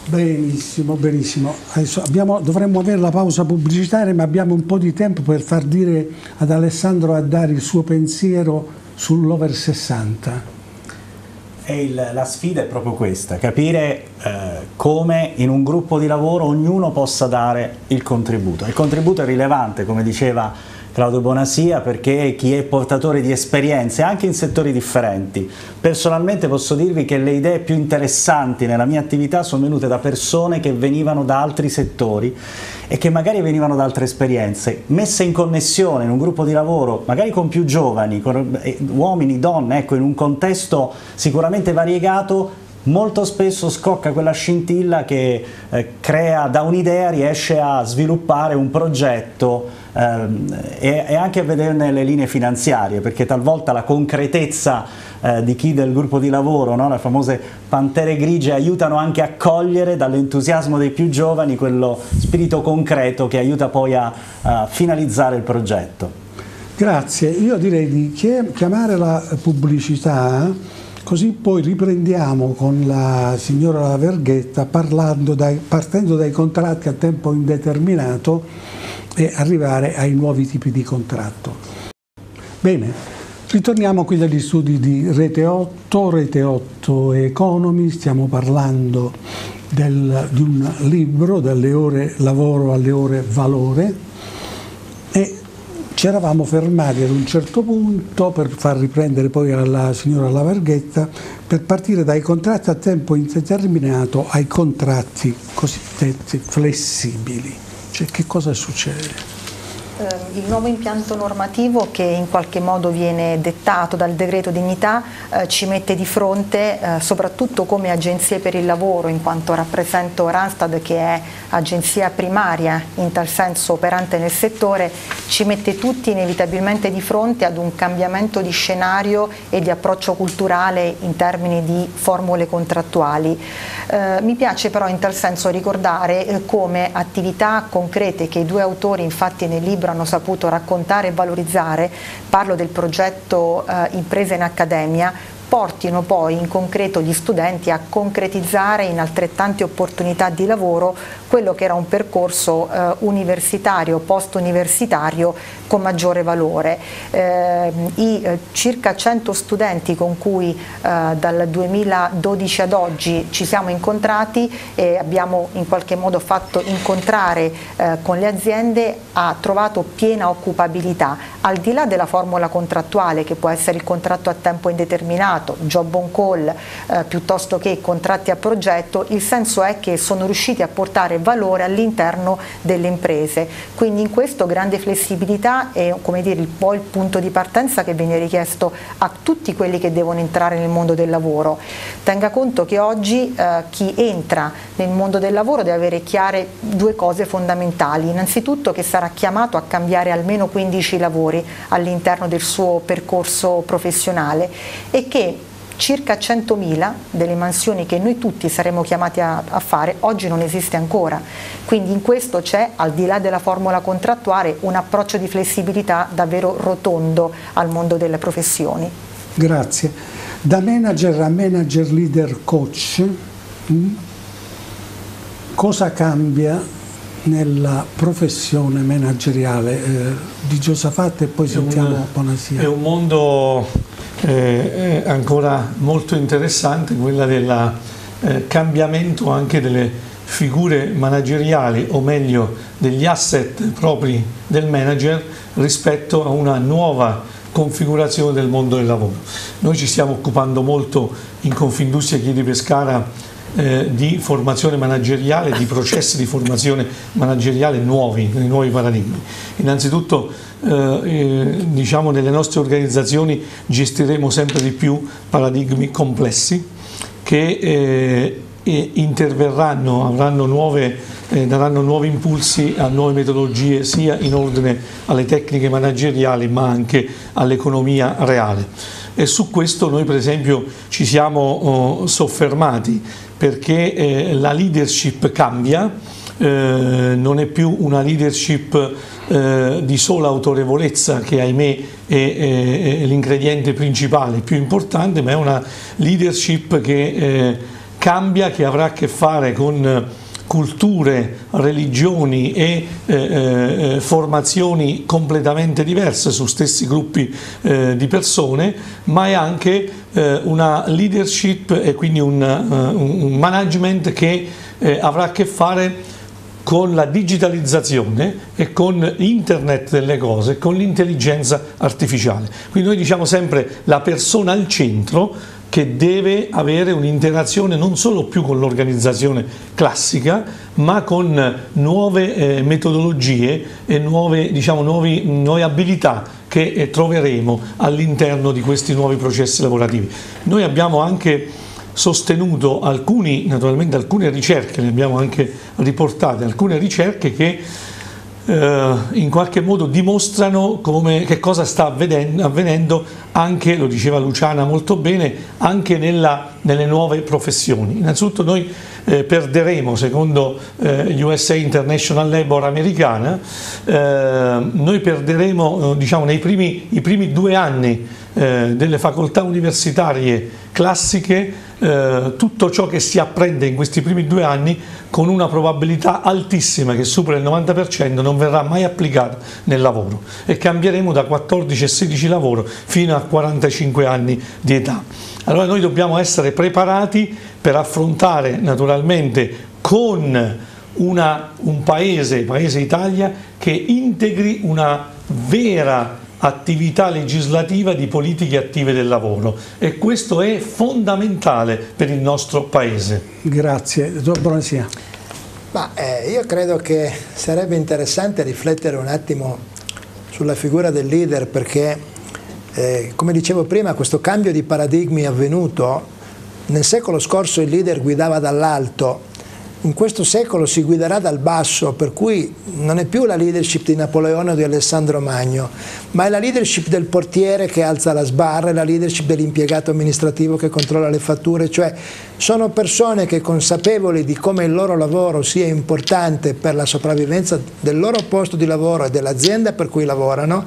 Benissimo, benissimo. Abbiamo, dovremmo avere la pausa pubblicitaria, ma abbiamo un po' di tempo per far dire ad Alessandro a dare il suo pensiero sull'over 60. Il, la sfida è proprio questa, capire eh, come in un gruppo di lavoro ognuno possa dare il contributo. Il contributo è rilevante, come diceva Claudio Bonasia perché chi è portatore di esperienze anche in settori differenti. Personalmente posso dirvi che le idee più interessanti nella mia attività sono venute da persone che venivano da altri settori e che magari venivano da altre esperienze, messe in connessione in un gruppo di lavoro, magari con più giovani, con eh, uomini, donne, ecco, in un contesto sicuramente variegato, molto spesso scocca quella scintilla che eh, crea da un'idea, riesce a sviluppare un progetto e, e, anche a vederne le linee finanziarie, perché talvolta la concretezza eh, di chi del gruppo di lavoro, no? le famose pantere grigie, aiutano anche a cogliere dall'entusiasmo dei più giovani quello spirito concreto che aiuta poi a, a finalizzare il progetto. Grazie, io direi di chiamare la pubblicità Così poi riprendiamo con la signora Verghetta dai, partendo dai contratti a tempo indeterminato e arrivare ai nuovi tipi di contratto. Bene, ritorniamo qui dagli studi di Rete 8, Rete 8 Economy, stiamo parlando del, di un libro, dalle ore lavoro alle ore valore ci eravamo fermati ad un certo punto per far riprendere poi alla signora Lavarghetta per partire dai contratti a tempo indeterminato ai contratti cosiddetti flessibili. Cioè che cosa succede? Ehm, il nuovo impianto normativo che in qualche modo viene dettato dal decreto dignità eh, ci mette di fronte eh, soprattutto come agenzie per il lavoro in quanto rappresento Randstad che è agenzia primaria in tal senso operante nel settore ci mette tutti inevitabilmente di fronte ad un cambiamento di scenario e di approccio culturale in termini di formule contrattuali. Eh, mi piace però in tal senso ricordare come attività concrete che i due autori infatti nel libro hanno saputo raccontare e valorizzare, parlo del progetto eh, Imprese in Accademia, portino poi in concreto gli studenti a concretizzare in altrettante opportunità di lavoro quello che era un percorso eh, universitario, post-universitario con maggiore valore. Eh, I eh, circa 100 studenti con cui eh, dal 2012 ad oggi ci siamo incontrati e abbiamo in qualche modo fatto incontrare eh, con le aziende ha trovato piena occupabilità, al di là della formula contrattuale che può essere il contratto a tempo indeterminato, job on call, eh, piuttosto che contratti a progetto, il senso è che sono riusciti a portare valore all'interno delle imprese. Quindi in questo grande flessibilità è come dire, un il punto di partenza che viene richiesto a tutti quelli che devono entrare nel mondo del lavoro. Tenga conto che oggi eh, chi entra nel mondo del lavoro deve avere chiare due cose fondamentali. Innanzitutto che sarà chiamato a cambiare almeno 15 lavori all'interno del suo percorso professionale e che circa 100.000 delle mansioni che noi tutti saremo chiamati a, a, fare oggi non esiste ancora. Quindi in questo c'è, al di là della formula contrattuale, un approccio di flessibilità davvero rotondo al mondo delle professioni. Grazie. Da manager a manager leader coach, mm, cosa cambia nella professione manageriale eh, di Giosafat e poi sentiamo Bonasia? È un mondo eh, ancora molto interessante quella del eh, cambiamento anche delle figure manageriali o meglio degli asset propri del manager rispetto a una nuova configurazione del mondo del lavoro. Noi ci stiamo occupando molto in Confindustria Chiedi Pescara eh, di formazione manageriale, di processi di formazione manageriale nuovi, nei nuovi paradigmi. Innanzitutto eh, eh, diciamo nelle nostre organizzazioni gestiremo sempre di più paradigmi complessi che eh, interverranno, avranno nuove, eh, daranno nuovi impulsi a nuove metodologie sia in ordine alle tecniche manageriali ma anche all'economia reale. E su questo noi per esempio ci siamo oh, soffermati perché eh, la leadership cambia, eh, non è più una leadership eh, di sola autorevolezza che ahimè è, è, è l'ingrediente principale, più importante, ma è una leadership che eh, cambia, che avrà a che fare con culture, religioni e eh, eh, formazioni completamente diverse su stessi gruppi eh, di persone, ma è anche eh, una leadership e quindi un, uh, un management che eh, avrà a che fare con la digitalizzazione e con internet delle cose, con l'intelligenza artificiale. Quindi noi diciamo sempre la persona al centro che deve avere un'interazione non solo più con l'organizzazione classica, ma con nuove eh, metodologie e nuove, diciamo, nuovi, nuove abilità che eh, troveremo all'interno di questi nuovi processi lavorativi. Noi abbiamo anche sostenuto alcuni, alcune ricerche, le abbiamo anche riportate, alcune ricerche che eh, in qualche modo dimostrano come, che cosa sta avvenendo, avvenendo, anche, lo diceva Luciana molto bene, anche nella, nelle nuove professioni. Innanzitutto noi eh, perderemo, secondo eh, USA International Labor americana, eh, noi perderemo eh, diciamo, nei primi, primi due anni eh, delle facoltà universitarie classiche eh, tutto ciò che si apprende in questi primi due anni con una probabilità altissima che supera il 90% non verrà mai applicato nel lavoro e cambieremo da 14 e 16 lavoro fino a 45 anni di età. Allora noi dobbiamo essere preparati per affrontare naturalmente con una, un paese, paese Italia, che integri una vera attività legislativa di politiche attive del lavoro e questo è fondamentale per il nostro Paese. Grazie. Dottor Bonasia. Ma, eh, io credo che sarebbe interessante riflettere un attimo sulla figura del leader perché, eh, come dicevo prima, questo cambio di paradigmi è avvenuto. Nel secolo scorso il leader guidava dall'alto, in questo secolo si guiderà dal basso, per cui non è più la leadership di Napoleone o di Alessandro Magno, ma è la leadership del portiere che alza la sbarra, è la leadership dell'impiegato amministrativo che controlla le fatture, cioè sono persone che consapevoli di come il loro lavoro sia importante per la sopravvivenza del loro posto di lavoro e dell'azienda per cui lavorano,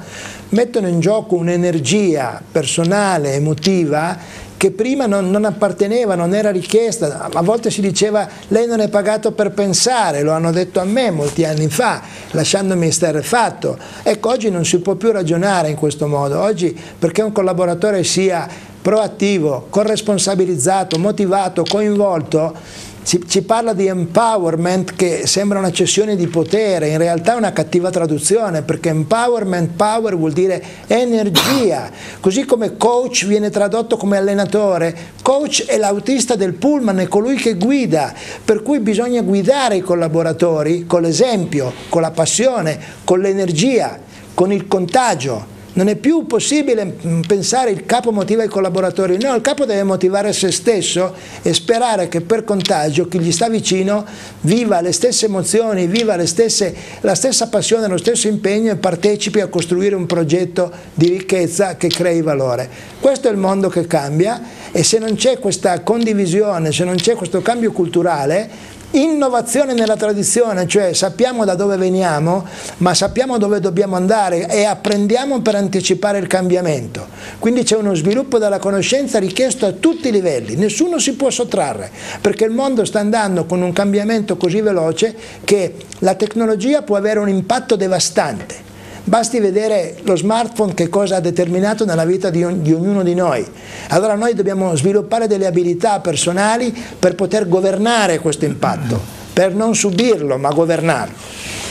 mettono in gioco un'energia personale, emotiva che prima non, non, apparteneva, non era richiesta, a volte si diceva lei non è pagato per pensare, lo hanno detto a me molti anni fa, lasciandomi stare fatto. Ecco, oggi non si può più ragionare in questo modo, oggi perché un collaboratore sia proattivo, corresponsabilizzato, motivato, coinvolto, ci, ci, parla di empowerment che sembra una cessione di potere, in realtà è una cattiva traduzione perché empowerment, power vuol dire energia, così come coach viene tradotto come allenatore, coach è l'autista del pullman, è colui che guida, per cui bisogna guidare i collaboratori con l'esempio, con la passione, con l'energia, con il contagio non è più possibile pensare il capo motiva i collaboratori, no, il capo deve motivare se stesso e sperare che per contagio chi gli sta vicino viva le stesse emozioni, viva stesse, la stessa passione, lo stesso impegno e partecipi a costruire un progetto di ricchezza che crei valore. Questo è il mondo che cambia e se non c'è questa condivisione, se non c'è questo cambio culturale, innovazione nella tradizione, cioè sappiamo da dove veniamo, ma sappiamo dove dobbiamo andare e apprendiamo per anticipare il cambiamento. Quindi c'è uno sviluppo della conoscenza richiesto a tutti i livelli, nessuno si può sottrarre, perché il mondo sta andando con un cambiamento così veloce che la tecnologia può avere un impatto devastante. Basti vedere lo smartphone che cosa ha determinato nella vita di, di, ognuno di noi. Allora noi dobbiamo sviluppare delle abilità personali per poter governare questo impatto, per non subirlo ma governarlo.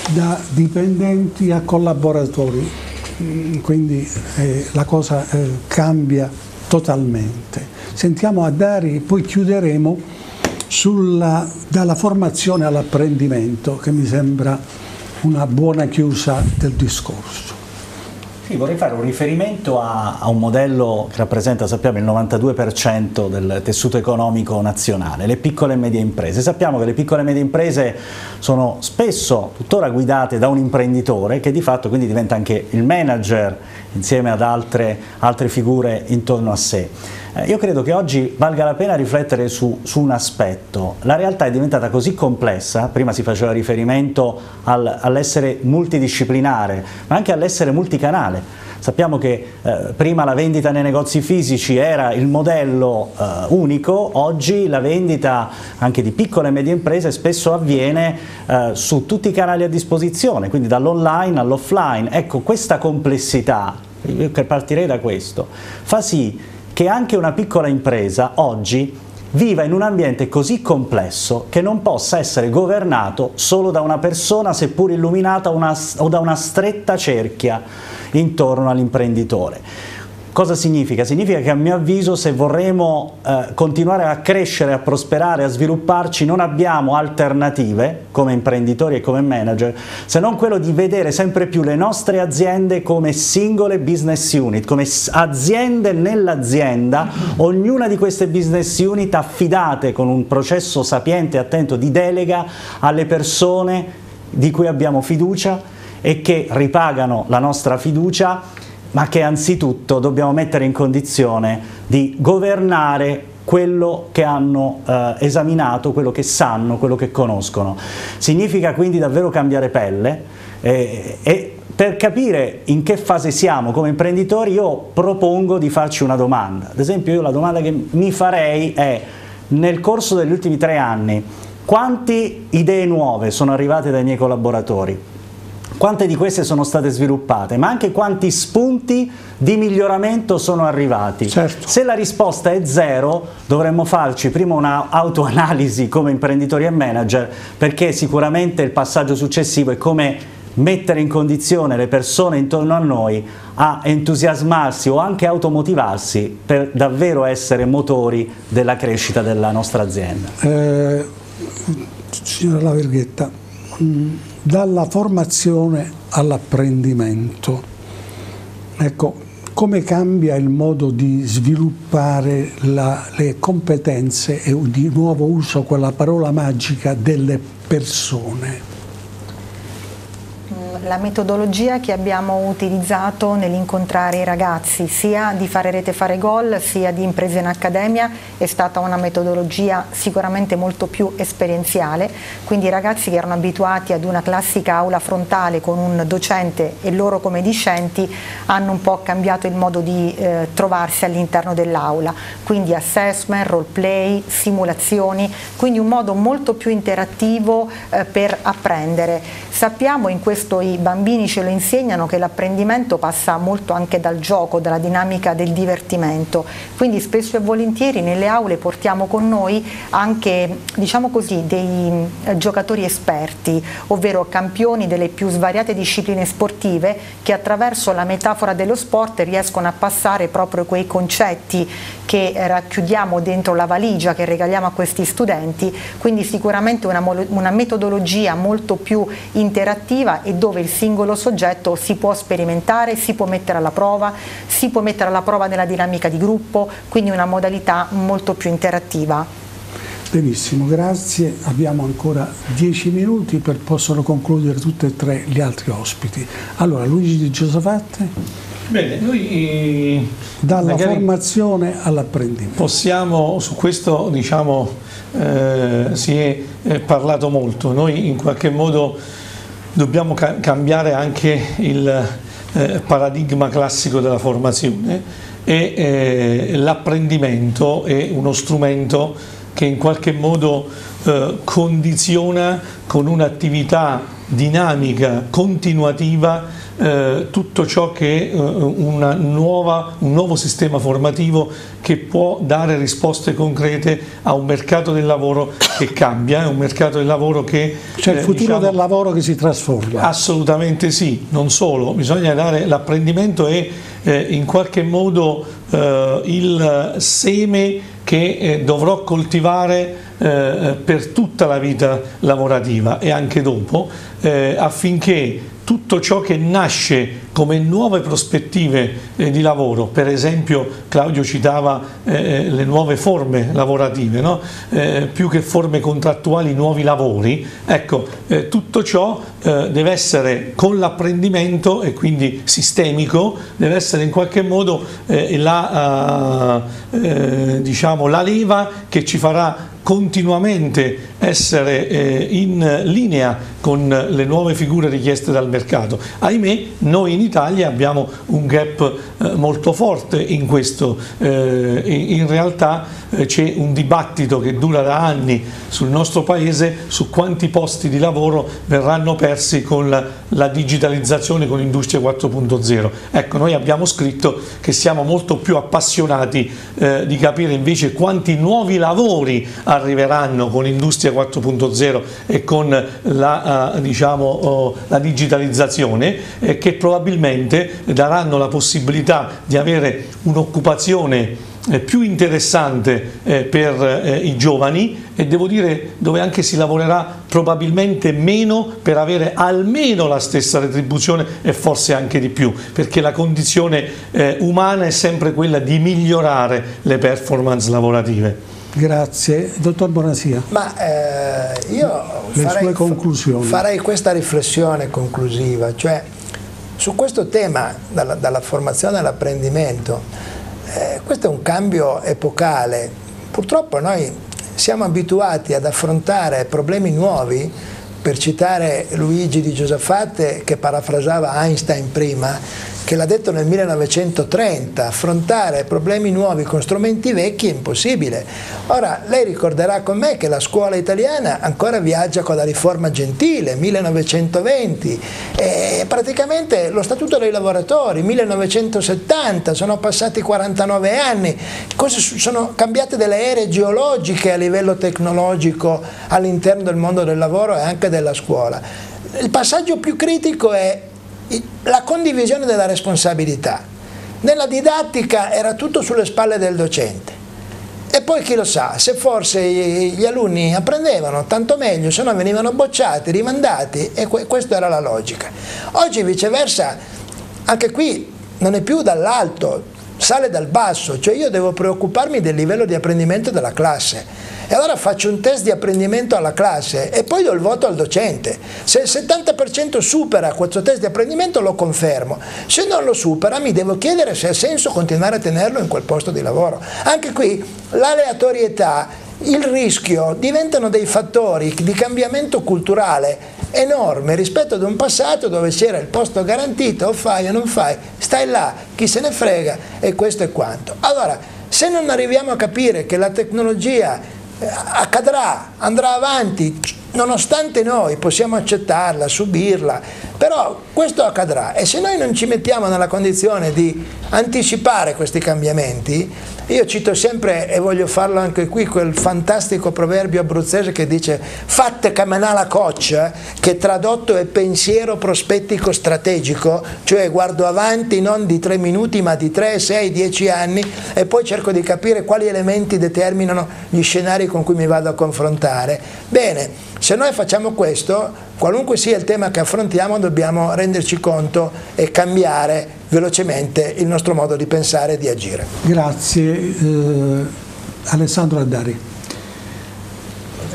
Da dipendenti a collaboratori, mm, quindi eh, la cosa eh, cambia totalmente. Sentiamo a Dari, poi chiuderemo sulla, dalla formazione all'apprendimento che mi sembra una buona chiusa del discorso. Sì, vorrei fare un riferimento a, a, un modello che rappresenta, sappiamo, il 92% del tessuto economico nazionale, le piccole e medie imprese. Sappiamo che le piccole e medie imprese sono spesso tuttora guidate da un imprenditore che di fatto quindi diventa anche il manager insieme ad altre, altre figure intorno a sé. Eh, io credo che oggi valga la pena riflettere su, su, un aspetto. La realtà è diventata così complessa, prima si faceva riferimento al, all'essere multidisciplinare, ma anche all'essere multicanale. Sappiamo che eh, prima la vendita nei negozi fisici era il modello eh, unico, oggi la vendita anche di piccole e medie imprese spesso avviene eh, su tutti i canali a disposizione, quindi dall'online all'offline. Ecco, questa complessità, io partirei da questo, fa sì che anche una piccola impresa oggi viva in un ambiente così complesso che non possa essere governato solo da una persona seppur illuminata una, o da una stretta cerchia intorno all'imprenditore. Cosa significa? Significa che a mio avviso se vorremmo eh, continuare a crescere, a prosperare, a svilupparci non abbiamo alternative come imprenditori e come manager se non quello di vedere sempre più le nostre aziende come singole business unit, come aziende nell'azienda, ognuna di queste business unit affidate con un processo sapiente e attento di delega alle persone di cui abbiamo fiducia e che ripagano la nostra fiducia ma che anzitutto dobbiamo mettere in condizione di governare quello che hanno eh, esaminato, quello che sanno, quello che conoscono. Significa quindi davvero cambiare pelle eh, e per capire in che fase siamo come imprenditori io propongo di farci una domanda. Ad esempio io la domanda che mi farei è nel corso degli ultimi tre anni quante idee nuove sono arrivate dai miei collaboratori? Quante di queste sono state sviluppate, ma anche quanti spunti di miglioramento sono arrivati. Certo. Se la risposta è zero, dovremmo farci prima una autoanalisi come imprenditori e manager, perché sicuramente il passaggio successivo è come mettere in condizione le persone intorno a noi a entusiasmarsi o anche automotivarsi per davvero essere motori della crescita della nostra azienda. Eh, signora Laverghetta, dalla formazione all'apprendimento, ecco, come cambia il modo di sviluppare la, le competenze e di nuovo uso quella parola magica delle persone? La metodologia che abbiamo utilizzato nell'incontrare i ragazzi sia di fare rete fare gol sia di imprese in accademia è stata una metodologia sicuramente molto più esperienziale. Quindi i ragazzi che erano abituati ad una classica aula frontale con un docente e loro come discenti hanno un po' cambiato il modo di eh, trovarsi all'interno dell'aula. Quindi assessment, role play, simulazioni quindi un modo molto più interattivo eh, per apprendere sappiamo in questo i bambini ce lo insegnano che l'apprendimento passa molto anche dal gioco, dalla dinamica del divertimento, quindi spesso e volentieri nelle aule portiamo con noi anche diciamo così, dei eh, giocatori esperti, ovvero campioni delle più svariate discipline sportive che attraverso la metafora dello sport riescono a passare proprio quei concetti che racchiudiamo dentro la valigia che regaliamo a questi studenti, quindi sicuramente una, una metodologia molto più interattiva e dove il singolo soggetto si può sperimentare, si può mettere alla prova, si può mettere alla prova nella dinamica di gruppo, quindi una modalità molto più interattiva. Benissimo, grazie. Abbiamo ancora dieci minuti per possono concludere tutti e tre gli altri ospiti. Allora, Luigi Di Giosafatti. Bene, noi eh, dalla formazione all'apprendimento. Possiamo, su questo diciamo, eh, si è eh, parlato molto, noi in qualche modo dobbiamo ca cambiare anche il eh, paradigma classico della formazione e eh, l'apprendimento è uno strumento che in qualche modo eh, condiziona con un'attività dinamica, continuativa, eh, tutto ciò che eh, nuova, un nuovo sistema formativo che può dare risposte concrete a un mercato del lavoro che cambia, è un mercato del lavoro che... C'è il eh, futuro diciamo, del lavoro che si trasforma. Assolutamente sì, non solo, bisogna dare l'apprendimento e eh, in qualche modo il seme che dovrò coltivare per tutta la vita lavorativa e anche dopo affinché tutto ciò che nasce come nuove prospettive eh, di lavoro, per esempio Claudio citava eh, eh, le nuove forme lavorative, no? eh, più che forme contrattuali, nuovi lavori, ecco, eh, tutto ciò eh, deve essere con l'apprendimento e quindi sistemico, deve essere in qualche modo la, diciamo, la leva che ci farà continuamente essere eh, in linea con le nuove figure richieste dal mercato. Ahimè, noi in Italia abbiamo un gap eh, molto forte in questo, eh, in realtà c'è un dibattito che dura da anni sul nostro paese su quanti posti di lavoro verranno persi con la, la digitalizzazione con Industria 4.0. Ecco, noi abbiamo scritto che siamo molto più appassionati eh, di capire invece quanti nuovi lavori arriveranno con Industria 4.0 e con la, uh, diciamo, oh, la digitalizzazione eh, che probabilmente daranno la possibilità di avere un'occupazione eh, più interessante eh, per eh, i giovani e devo dire dove anche si lavorerà probabilmente meno per avere almeno la stessa retribuzione e forse anche di più perché la condizione eh, umana è sempre quella di migliorare le performance lavorative. Grazie. Dottor Bonasia. Ma eh, io farei, farei, questa riflessione conclusiva, cioè su questo tema, dalla, dalla formazione all'apprendimento, eh, questo è un cambio epocale. Purtroppo noi siamo abituati ad affrontare problemi nuovi per citare Luigi di Giosafate che parafrasava Einstein prima, che l'ha detto nel 1930, affrontare problemi nuovi con strumenti vecchi è impossibile. Ora, lei ricorderà con me che la scuola italiana ancora viaggia con la riforma gentile, 1920, e praticamente lo Statuto dei lavoratori, 1970, sono passati 49 anni, cose sono cambiate delle ere geologiche a livello tecnologico all'interno del mondo del lavoro e anche della scuola. Il passaggio più critico è la condivisione della responsabilità. Nella didattica era tutto sulle spalle del docente. E poi chi lo sa, se forse gli alunni apprendevano, tanto meglio, se no venivano bocciati, rimandati e questa era la logica. Oggi viceversa, anche qui non è più dall'alto, sale dal basso, cioè io devo preoccuparmi del livello di apprendimento della classe e allora faccio un test di apprendimento alla classe e poi do il voto al docente. Se il 70% supera questo test di apprendimento lo confermo, se non lo supera mi devo chiedere se ha senso continuare a tenerlo in quel posto di lavoro. Anche qui l'aleatorietà, il rischio diventano dei fattori di cambiamento culturale enorme rispetto ad un passato dove c'era il posto garantito, o fai o non fai, stai là, chi se ne frega e questo è quanto. Allora, se non arriviamo a capire che la tecnologia accadrà, andrà avanti, nonostante noi possiamo accettarla, subirla, però questo accadrà e se noi non ci mettiamo nella condizione di anticipare questi cambiamenti, io cito sempre e voglio farlo anche qui quel fantastico proverbio abruzzese che dice fatte camminare la coccia, che tradotto è pensiero prospettico strategico, cioè guardo avanti non di tre minuti ma di tre, sei, dieci anni e poi cerco di capire quali elementi determinano gli scenari con cui mi vado a confrontare. Bene, se noi facciamo questo, qualunque sia il tema che affrontiamo, dobbiamo renderci conto e cambiare velocemente il nostro modo di pensare e di agire. Grazie. Eh, Alessandro Addari.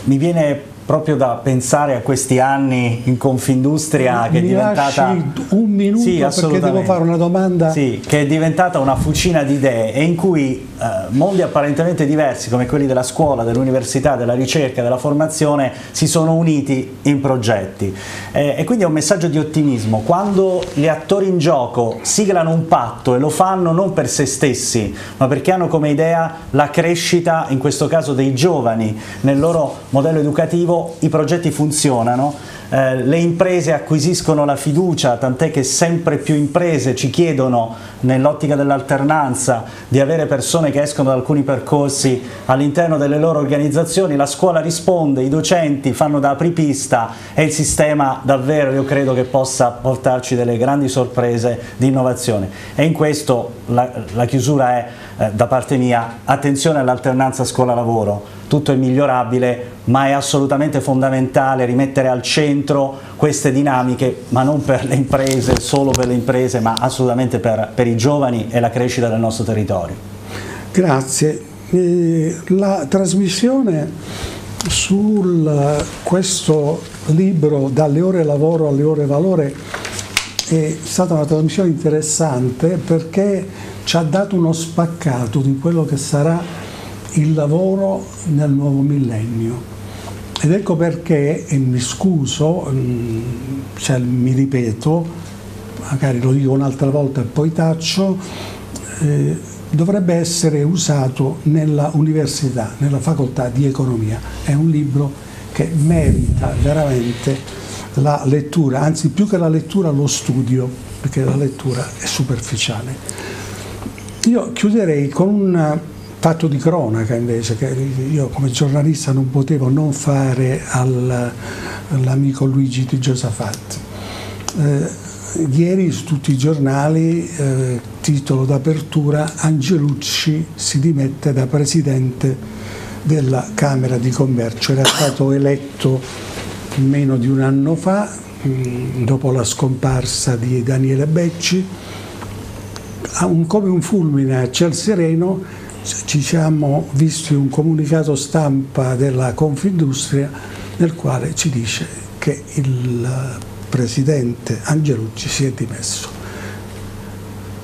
Mi viene proprio da pensare a questi anni in Confindustria che è diventata un minuto sì, perché devo fare una domanda? Sì, che è diventata una fucina di idee e in cui eh, mondi apparentemente diversi come quelli della scuola, dell'università, della ricerca, della formazione si sono uniti in progetti. Eh, e quindi è un messaggio di ottimismo. Quando gli attori in gioco siglano un patto e lo fanno non per se stessi ma perché hanno come idea la crescita in questo caso dei giovani nel loro modello educativo i progetti funzionano, eh, le imprese acquisiscono la fiducia, tant'è che sempre più imprese ci chiedono nell'ottica dell'alternanza di avere persone che escono da alcuni percorsi all'interno delle loro organizzazioni, la scuola risponde, i docenti fanno da apripista e il sistema davvero io credo che possa portarci delle grandi sorprese di innovazione. E in questo la, la chiusura è eh, da parte mia attenzione all'alternanza scuola-lavoro, tutto è migliorabile ma è assolutamente fondamentale rimettere al centro queste dinamiche, ma non per le imprese, solo per le imprese, ma assolutamente per, per i giovani e la crescita del nostro territorio. Grazie. La trasmissione su questo libro Dalle ore lavoro alle ore valore è stata una trasmissione interessante perché ci ha dato uno spaccato di quello che sarà il lavoro nel nuovo millennio ed ecco perché, e mi scuso, mm, cioè, mi ripeto, magari lo dico un'altra volta e poi taccio, eh, dovrebbe essere usato nella università, nella facoltà di economia. È un libro che merita veramente la lettura, anzi più che la lettura lo studio, perché la lettura è superficiale. Io chiuderei con un fatto di cronaca invece che io come giornalista non potevo non fare al, all'amico Luigi di Giosafat. Eh, ieri su tutti i giornali, eh, titolo d'apertura, Angelucci si dimette da presidente della Camera di Commercio, era stato eletto meno di un anno fa, mm, dopo la scomparsa di Daniele Becci, un, come un fulmine a ciel sereno ci siamo visti un comunicato stampa della Confindustria nel quale ci dice che il presidente Angelucci si è dimesso.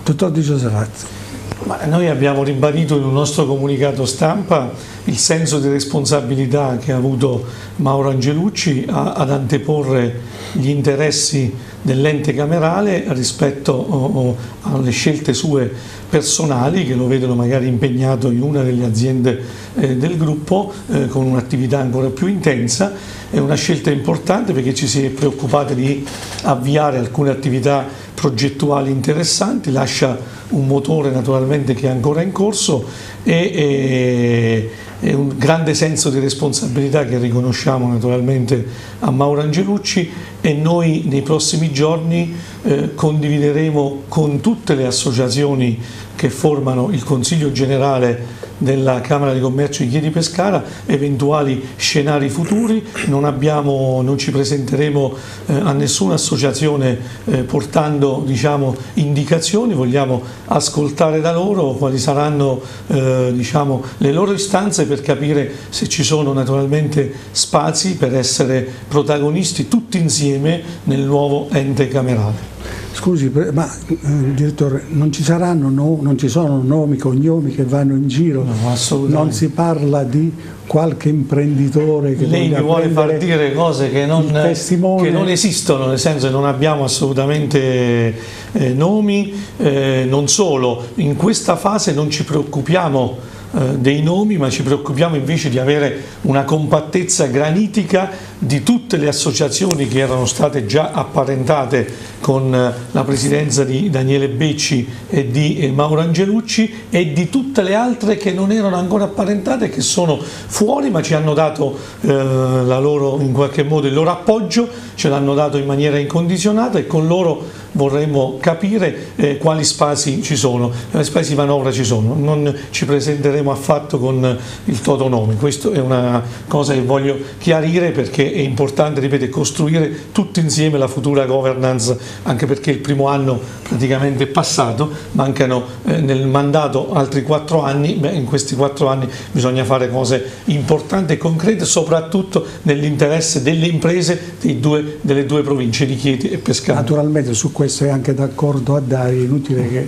Dottor Di Giosefatti. Ma noi abbiamo ribadito in un nostro comunicato stampa il senso di responsabilità che ha avuto Mauro Angelucci ad anteporre gli interessi dell'ente camerale rispetto o, o alle scelte sue personali che lo vedono magari impegnato in una delle aziende eh, del gruppo eh, con un'attività ancora più intensa. È una scelta importante perché ci si è preoccupati di avviare alcune attività progettuali interessanti, lascia un motore naturalmente che è ancora in corso e, e, e un grande senso di responsabilità che riconosciamo naturalmente a Mauro Angelucci e noi nei prossimi giorni eh, condivideremo con tutte le associazioni che formano il Consiglio Generale della Camera di Commercio di Chiedi Pescara, eventuali scenari futuri, non, abbiamo, non ci presenteremo eh, a nessuna associazione eh, portando diciamo, indicazioni, vogliamo ascoltare da loro quali saranno eh, diciamo, le loro istanze per capire se ci sono naturalmente spazi per essere protagonisti tutti insieme nel nuovo ente camerale. Scusi, ma eh, direttore, non ci saranno, no, non ci sono nomi, cognomi che vanno in giro? No, non si parla di qualche imprenditore che Lei mi vuole far dire cose che non, che non, esistono, nel senso che non abbiamo assolutamente eh, nomi, eh, non solo, in questa fase non ci preoccupiamo dei nomi, ma ci preoccupiamo invece di avere una compattezza granitica di tutte le associazioni che erano state già apparentate con eh, la presidenza di Daniele Becci e di eh, Mauro Angelucci e di tutte le altre che non erano ancora apparentate, che sono fuori ma ci hanno dato eh, loro, in qualche modo il loro appoggio, ce l'hanno dato in maniera incondizionata e con loro vorremmo capire eh, quali spazi ci sono, quali spazi di manovra ci sono, non ci presenteremo affatto con il toto nome, questa è una cosa che voglio chiarire perché è importante, ripeto, costruire tutti insieme la futura governance, anche perché il primo anno praticamente è passato, mancano eh, nel mandato altri quattro anni, beh, in questi quattro anni bisogna fare cose importanti e concrete, soprattutto nell'interesse delle imprese due, delle due province di Chieti e Pescara. Naturalmente su questo è anche d'accordo a Dario, è inutile che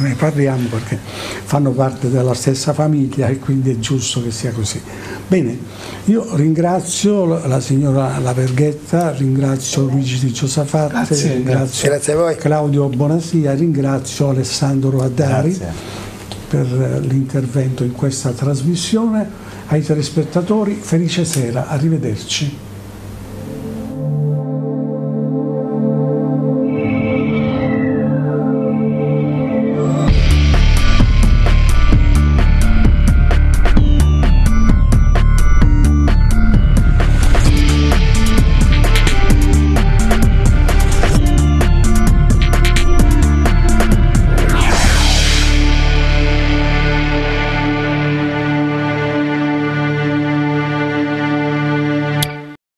ne parliamo perché fanno parte della stessa famiglia e quindi è giusto che sia così. Bene, io ringrazio la signora Laverghetta, ringrazio Luigi Di Giosafatti, grazie, ringrazio grazie Claudio Bonasia, ringrazio Alessandro Addari grazie. per l'intervento in questa trasmissione. Ai telespettatori, felice sera, arrivederci.